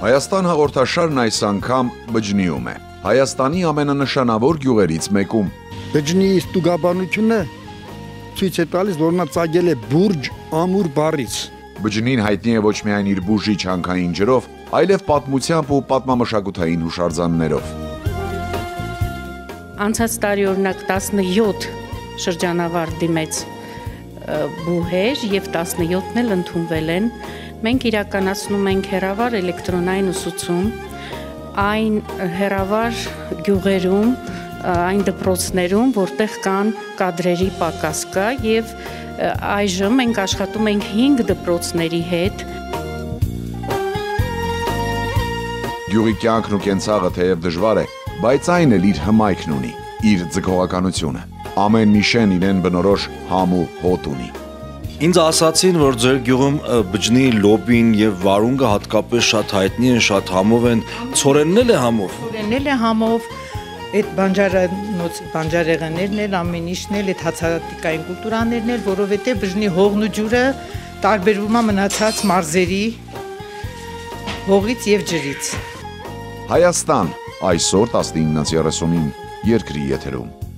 Հայաստան հաղորդաշարն այս անգամ բջնիում է։ Հայաստանի ամենանշանավոր գյուղերից մեկում։ Բջնի ստուգաբանությունը ցույց է տալիս, որ նա ծագել է բուրջ ամուր բարից։ Բջնին հայտնի է ոչ միայն իր բուժի չանքային ջրով, այլև պատմությամբ ու պատմամշակութային հուշարձաններով։ Անցած տարի օրինակ 17 շրջանավար դիմեց բուհեր եւ 17-ն էլ ընդունվել են Մենք իրականացնում ենք հերավար էլեկտրոնային ուսուցում այն հերավար գյուղերում, այն դպրոցներում, որտեղ կան կադրերի պակաս կա եւ այժմ մենք աշխատում ենք 5 դպրոցների հետ Գյուղի կյանքն ու կենցաղը թեև դժվար է, բայց այն էլ իր հմայքն ունի, իր ձգողականությունը։ Ամեն մի շեն իրեն բնորոշ համ ու հոտ ունի։ Ինձ ասացին, որ ձեր գյուղում բջնի լոբին եւ վարունգը հատկապես շատ հայտնի են, շատ համով են։ Ցորենն էլ է համով։ Ցորենն էլ է համով։ Այդ բանջարանոց բանջարեղեններն էլ ամեն ինչն էլ այդ հացատիկային կուլտուրաներն էլ, որովհետեւ բջնի հողն ու ջուրը տարբերվում է մնացած մարզերի հողից եւ ջրից։ Հայաստան այսօր 19:30-ին երկրի եթերում